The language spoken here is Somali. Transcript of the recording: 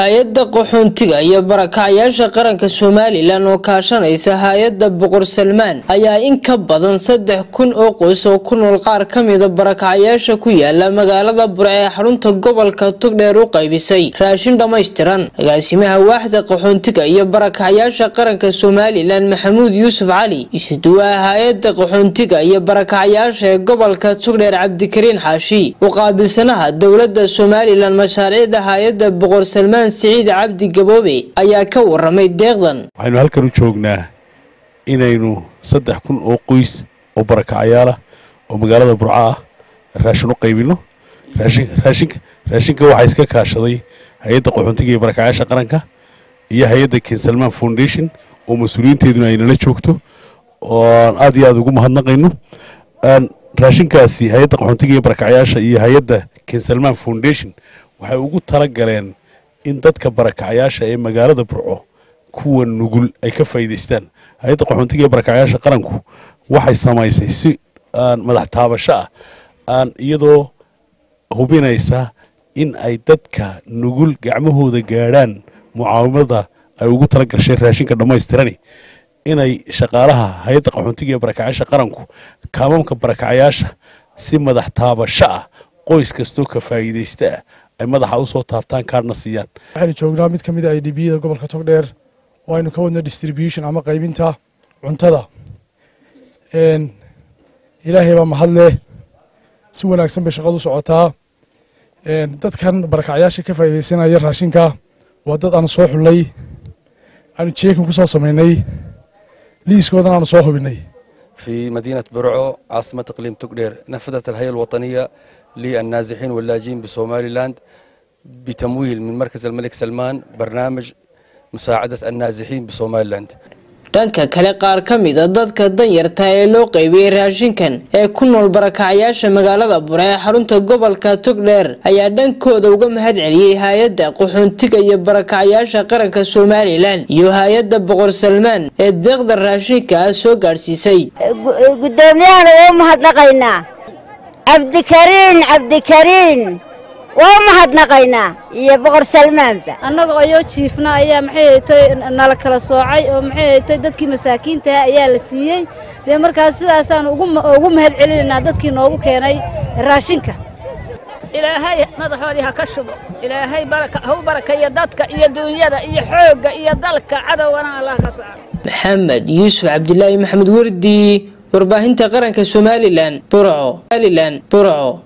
hay'adda qaxoontiga iyo barakacyaasha qaranka somalilan oo kaashanaysa hay'adda boqor salmaan ayaa in ka badan saddex kun oo qoys oo ku nool qaar ka mida barakacyaasha ku yaalla magaalada burce ee xarunta gobolka togdheer u qaybisay. Raashin dhammaystiran agaasimaha waaxda qaxoontiga iyo barakacyaasha qaranka somalilan maxamuud yuusuf cali isuduwaha hay'adda qaxoontiga iyo barakacyaasha ee gobolka togdheer cabdikariin xaashi u qaabilsanaha dowladda somalilan mashaariicda hay'adda boqor salmaan siciid cabdi gaboobe ayaa ka waramay deeqdan. Waxaynu halkan u joognaa inaynu saddex kun oo qoys oo barakacyaala oo magaalada burco ah raashin u qaybino. Raashinka raashinka waxaa iska kaashaday hay'adda qaxoontiga iyo barakacyaasha qaranka iyo hay'adda king salman foundation oo mas'uuliyiinteeduna ay nala joogto oo aan aada iyo aada ugu mahadnaqayno. Raashinkaasi hay'adda qaxoontiga iyo barakacyaasha iyo hay'adda king salman foundation waxay ugu tala galeen in dadka barakacyaasha ee magaalada burco kuwa nugul ay ka faa'iidaystaan. Hay'adda qaxoontiga iyo barakacyaasha qaranku waxay samaysay si aan madax taabasho ah aan iyadoo hubinaysa in ay dadka nugul gacmahooda gaadhaan mucaawimada ay ugu tala gashay raashinka dhammaystirani. Inay shaqaalaha hay'adda qaxoontiga iyo barakacyaasha qaranku kaamamka barakacyaasha si madax taabasho ah qoys kastoo ka faa'iidaysta. ah ay madaxa usoo taabtaan kaadhna siiyaan waxaynu joognaa mid ka mid a i d b da gobolka togdheer oo aynu ka wadna distribution ama qaybinta cuntada ilaahay baa mahad leh si wanaagsan bay shaqadu socotaa dadkan barakacyaasha ka faa'iidaysanaya raashinka waa dad aanu soo xullay aanu jeekin ku soo samaynay liiskoodana aanu soo hubinay في مدينة برعو عاصمة إقليم تقدير نفذت الهيئة الوطنية للنازحين واللاجئين بسومالي لاند بتمويل من مركز الملك سلمان برنامج مساعدة النازحين بسومالي لاند dhanka kale qaar ka mida dadka danyarta ee loo qaybiyey raashinkan ee ku nool barakacyaasha magaalada bure ee xarunta gobolka togdheer ayaa dhankooda uga mahad celiyey hay-adda qaxoontiga iyo barakacyaasha qaranka somalilan iyo hay-adda boqor salmaan ee deeqda raashinka ah soo gaadhsiisay guddoomiyahana wuu mahadnaqaynaa cabdikariin cabdikariin waa mahadnaqaynaa iyo boqor salmaanba annaga ayoo jiifna ayaa maxay haytay nala kala soocay oo maxay haytay dadkii masaakiintaha ayaa la siiyey dee markaas sidaasaan ugu mahad celinaynaa dadkii noogu keenay raashinka ilaahay madaxoodii ha ka shubo ilaahay ha u barakeeyo dadka iyo duunyada iyo xoogga iyo dalka cadowgana allah ka saaro maxamed yuusuf cabdilaahi maxamed wardi warbaahinta qaranka somalilan burco